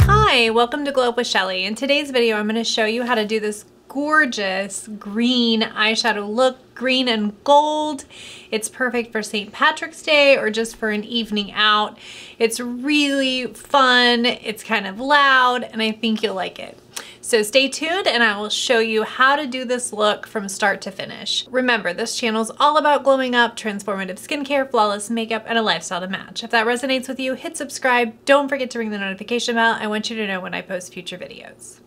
Hi, welcome to Glow Up with Shelley. In today's video, I'm going to show you how to do this gorgeous green eyeshadow look, green and gold. It's perfect for St. Patrick's Day or just for an evening out. It's really fun, it's kind of loud, and I think you'll like it. So stay tuned and I will show you how to do this look from start to finish. Remember, this channel is all about glowing up, transformative skincare, flawless makeup, and a lifestyle to match. If that resonates with you, hit subscribe. Don't forget to ring the notification bell. I want you to know when I post future videos.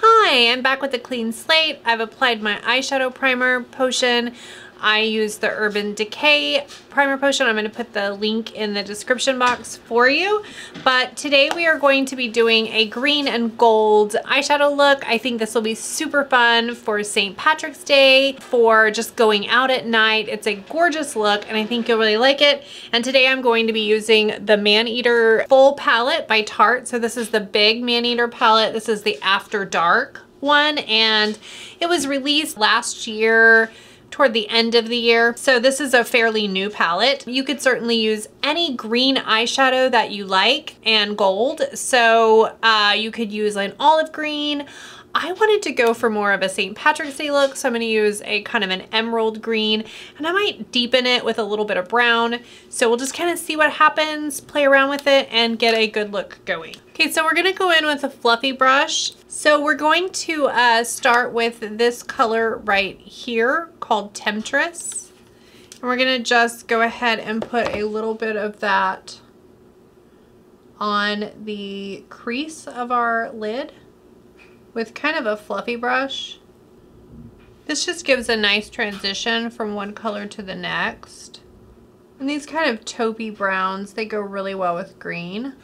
Hi, I'm back with a clean slate. I've applied my eyeshadow primer potion. I use the Urban Decay Primer Potion. I'm going to put the link in the description box for you. But today we are going to be doing a green and gold eyeshadow look. I think this will be super fun for St. Patrick's Day, for just going out at night. It's a gorgeous look and I think you'll really like it. And today I'm going to be using the Maneater Full Palette by Tarte. So this is the big Maneater palette. This is the After Dark one and it was released last year toward the end of the year. So this is a fairly new palette. You could certainly use any green eyeshadow that you like and gold. So uh, you could use an olive green, I wanted to go for more of a St. Patrick's Day look, so I'm gonna use a kind of an emerald green, and I might deepen it with a little bit of brown. So we'll just kind of see what happens, play around with it, and get a good look going. Okay, so we're gonna go in with a fluffy brush. So we're going to uh, start with this color right here called Temptress. And we're gonna just go ahead and put a little bit of that on the crease of our lid with kind of a fluffy brush. This just gives a nice transition from one color to the next. And these kind of taupey browns, they go really well with green.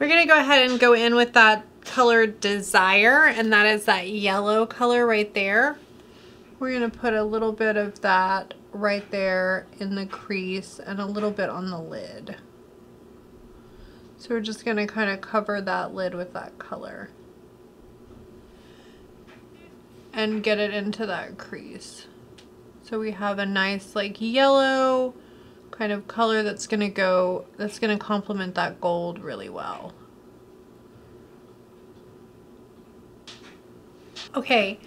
We're going to go ahead and go in with that color Desire, and that is that yellow color right there. We're going to put a little bit of that right there in the crease and a little bit on the lid. So we're just going to kind of cover that lid with that color. And get it into that crease. So we have a nice like yellow kind of color that's going to go, that's going to complement that gold really well. Okay,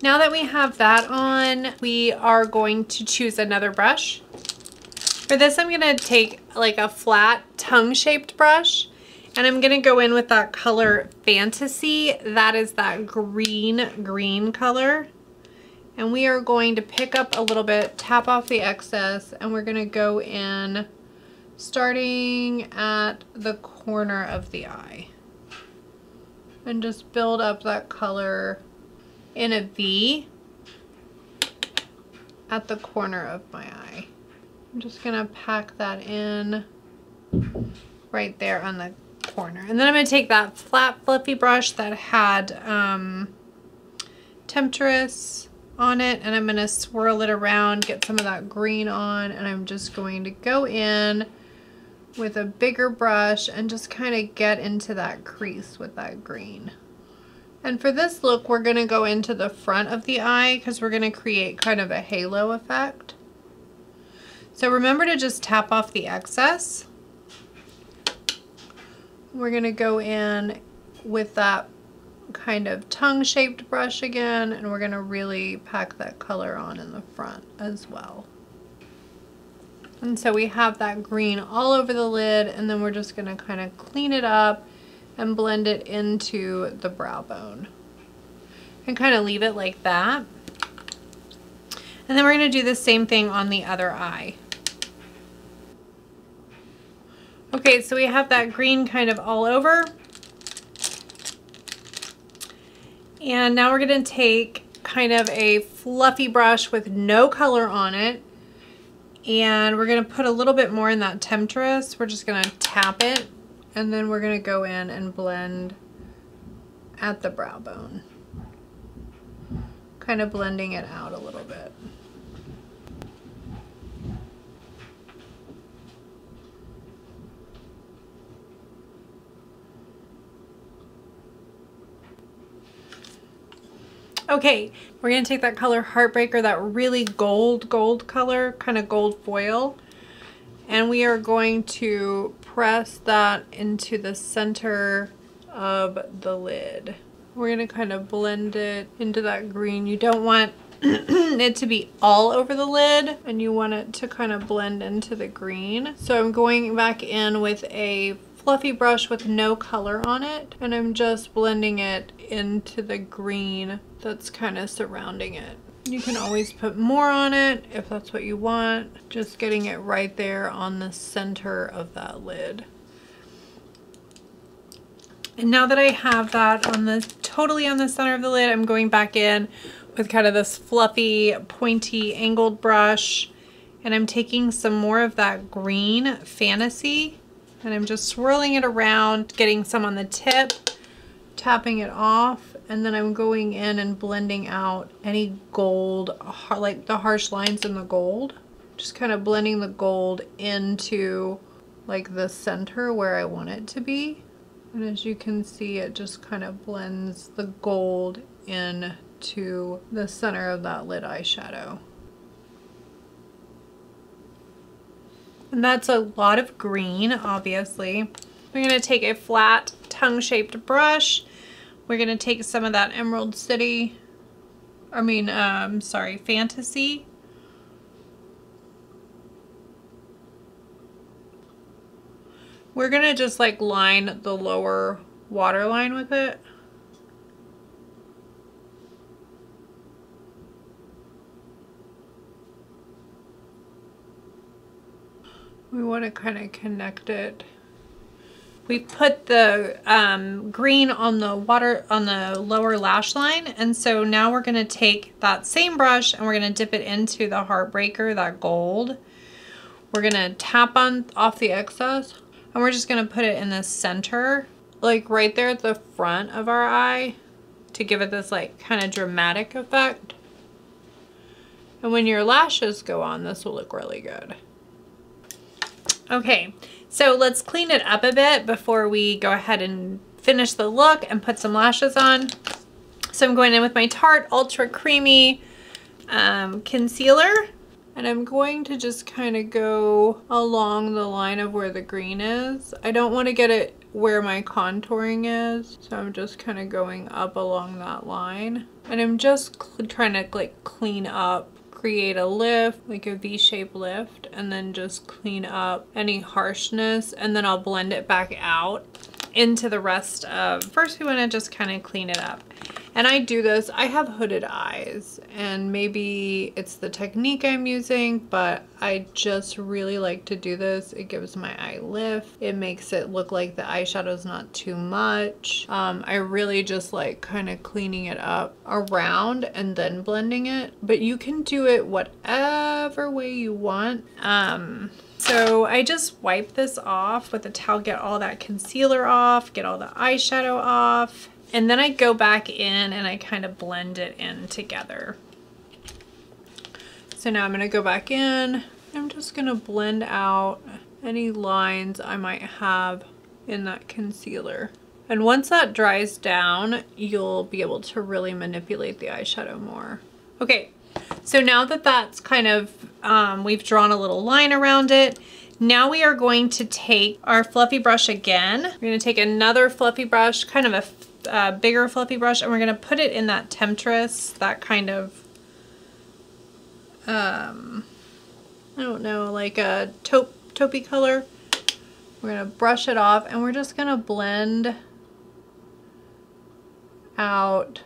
now that we have that on, we are going to choose another brush. For this, I'm gonna take like a flat tongue-shaped brush and I'm gonna go in with that color Fantasy. That is that green, green color. And we are going to pick up a little bit, tap off the excess, and we're gonna go in starting at the corner of the eye. And just build up that color in a V at the corner of my eye. I'm just gonna pack that in right there on the corner. And then I'm gonna take that flat fluffy brush that had um, Temptress on it and I'm gonna swirl it around, get some of that green on, and I'm just going to go in with a bigger brush and just kind of get into that crease with that green. And for this look, we're going to go into the front of the eye because we're going to create kind of a halo effect. So remember to just tap off the excess. We're going to go in with that kind of tongue-shaped brush again, and we're going to really pack that color on in the front as well. And so we have that green all over the lid, and then we're just going to kind of clean it up and blend it into the brow bone. And kind of leave it like that. And then we're going to do the same thing on the other eye. Okay, so we have that green kind of all over. And now we're going to take kind of a fluffy brush with no color on it. And we're going to put a little bit more in that Temptress. We're just going to tap it and then we're going to go in and blend at the brow bone. Kind of blending it out a little bit. Okay, we're gonna take that color Heartbreaker, that really gold, gold color, kind of gold foil, and we are going to press that into the center of the lid. We're gonna kind of blend it into that green. You don't want it to be all over the lid and you want it to kind of blend into the green. So I'm going back in with a fluffy brush with no color on it and I'm just blending it into the green that's kind of surrounding it. You can always put more on it if that's what you want. Just getting it right there on the center of that lid. And now that I have that on the totally on the center of the lid, I'm going back in with kind of this fluffy, pointy, angled brush. And I'm taking some more of that green Fantasy and I'm just swirling it around, getting some on the tip, tapping it off, and then I'm going in and blending out any gold, like the harsh lines in the gold. Just kind of blending the gold into like the center where I want it to be. And as you can see, it just kind of blends the gold in to the center of that lid eyeshadow. And that's a lot of green, obviously. I'm gonna take a flat tongue-shaped brush. We're gonna take some of that Emerald City, I mean, um, sorry, Fantasy. We're gonna just like line the lower waterline with it. We want to kind of connect it. We put the um, green on the water on the lower lash line and so now we're going to take that same brush and we're going to dip it into the Heartbreaker, that gold. We're going to tap on off the excess and we're just going to put it in the center, like right there at the front of our eye to give it this like kind of dramatic effect. And when your lashes go on, this will look really good. Okay, so let's clean it up a bit before we go ahead and finish the look and put some lashes on. So I'm going in with my Tarte Ultra Creamy um, Concealer. And I'm going to just kind of go along the line of where the green is. I don't want to get it where my contouring is. So I'm just kind of going up along that line. And I'm just trying to like clean up create a lift, like a V-shaped lift, and then just clean up any harshness, and then I'll blend it back out into the rest of, first we want to just kind of clean it up. And I do this, I have hooded eyes and maybe it's the technique I'm using, but I just really like to do this. It gives my eye lift. It makes it look like the eyeshadow is not too much. Um, I really just like kind of cleaning it up around and then blending it, but you can do it whatever way you want. Um, so I just wipe this off with a towel, get all that concealer off, get all the eyeshadow off, and then I go back in and I kind of blend it in together. So now I'm gonna go back in. I'm just gonna blend out any lines I might have in that concealer. And once that dries down, you'll be able to really manipulate the eyeshadow more. Okay, so now that that's kind of, um, we've drawn a little line around it, now we are going to take our fluffy brush again. We're gonna take another fluffy brush, kind of a uh, bigger fluffy brush and we're going to put it in that Temptress, that kind of, um, I don't know, like a taupe, taupey color. We're going to brush it off and we're just going to blend out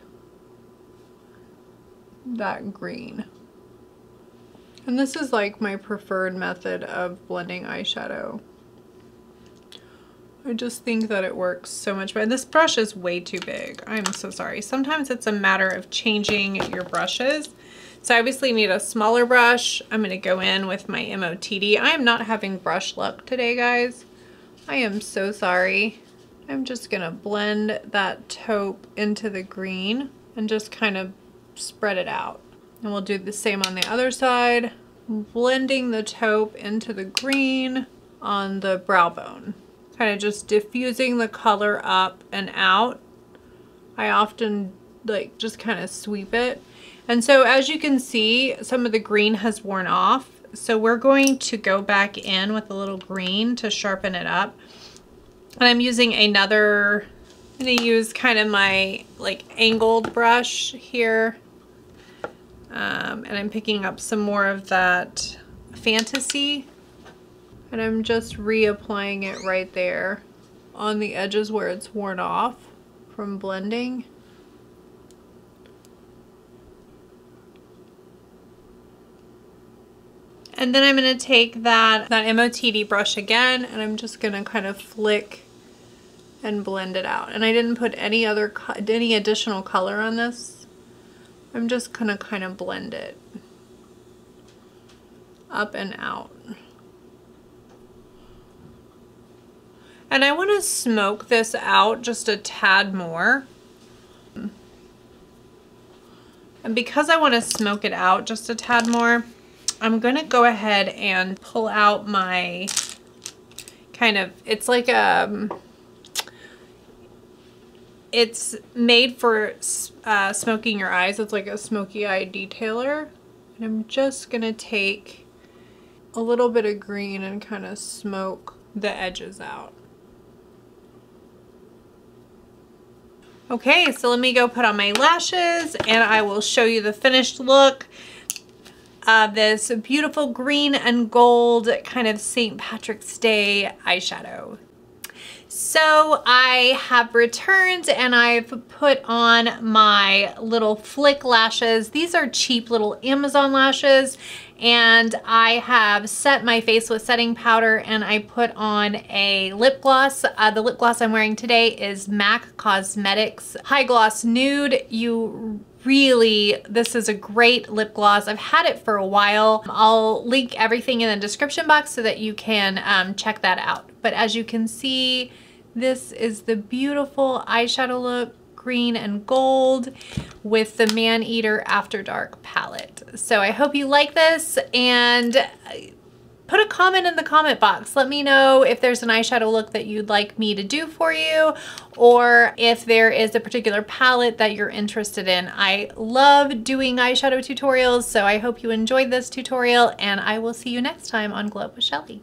that green. And this is like my preferred method of blending eyeshadow. I just think that it works so much better. This brush is way too big. I'm so sorry. Sometimes it's a matter of changing your brushes. So I obviously need a smaller brush. I'm going to go in with my MOTD. I am not having brush luck today, guys. I am so sorry. I'm just going to blend that taupe into the green and just kind of spread it out. And we'll do the same on the other side, blending the taupe into the green on the brow bone kind of just diffusing the color up and out. I often like just kind of sweep it. And so as you can see, some of the green has worn off. So we're going to go back in with a little green to sharpen it up. And I'm using another, I'm gonna use kind of my like angled brush here. Um, and I'm picking up some more of that Fantasy. And I'm just reapplying it right there on the edges where it's worn off from blending. And then I'm going to take that, that MOTD brush again and I'm just going to kind of flick and blend it out. And I didn't put any other, any additional color on this. I'm just going to kind of blend it up and out. And I want to smoke this out just a tad more. And because I want to smoke it out just a tad more, I'm going to go ahead and pull out my kind of, it's like a, um, it's made for uh, smoking your eyes. It's like a smoky eye detailer. And I'm just going to take a little bit of green and kind of smoke the edges out. Okay, so let me go put on my lashes and I will show you the finished look of this beautiful green and gold kind of St. Patrick's Day eyeshadow. So I have returned and I've put on my little flick lashes. These are cheap little Amazon lashes and I have set my face with setting powder and I put on a lip gloss. Uh, the lip gloss I'm wearing today is MAC Cosmetics High Gloss Nude. You really, this is a great lip gloss. I've had it for a while. I'll link everything in the description box so that you can um, check that out. But as you can see, this is the beautiful eyeshadow look green and gold with the Maneater After Dark palette. So I hope you like this and uh, put a comment in the comment box. Let me know if there's an eyeshadow look that you'd like me to do for you or if there is a particular palette that you're interested in. I love doing eyeshadow tutorials, so I hope you enjoyed this tutorial and I will see you next time on Glow Up with Shelley.